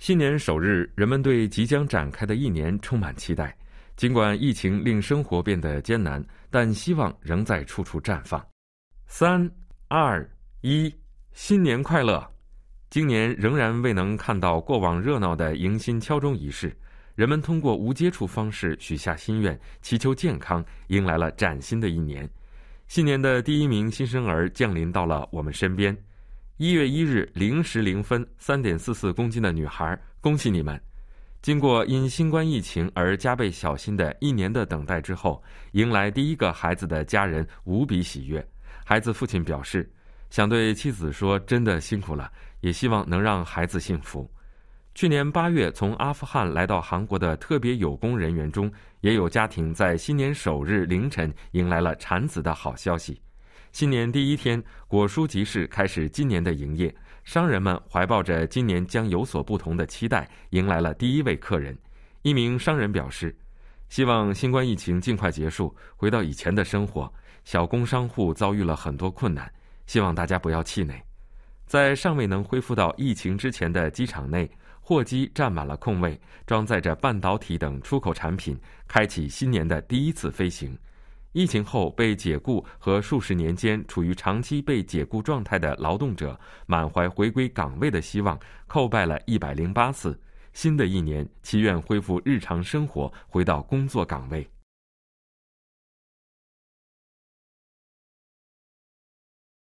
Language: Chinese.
新年首日，人们对即将展开的一年充满期待。尽管疫情令生活变得艰难，但希望仍在处处绽放。三、二、一，新年快乐！今年仍然未能看到过往热闹的迎新敲钟仪式，人们通过无接触方式许下心愿，祈求健康，迎来了崭新的一年。新年的第一名新生儿降临到了我们身边。一月一日零时零分，三点四四公斤的女孩，恭喜你们！经过因新冠疫情而加倍小心的一年的等待之后，迎来第一个孩子的家人无比喜悦。孩子父亲表示，想对妻子说：“真的辛苦了，也希望能让孩子幸福。”去年八月从阿富汗来到韩国的特别有功人员中，也有家庭在新年首日凌晨迎来了产子的好消息。新年第一天，果蔬集市开始今年的营业。商人们怀抱着今年将有所不同的期待，迎来了第一位客人。一名商人表示：“希望新冠疫情尽快结束，回到以前的生活。小工商户遭遇了很多困难，希望大家不要气馁。”在尚未能恢复到疫情之前的机场内，货机占满了空位，装载着半导体等出口产品，开启新年的第一次飞行。疫情后被解雇和数十年间处于长期被解雇状态的劳动者，满怀回归岗位的希望，叩拜了一百零八次。新的一年，祈愿恢复日常生活，回到工作岗位。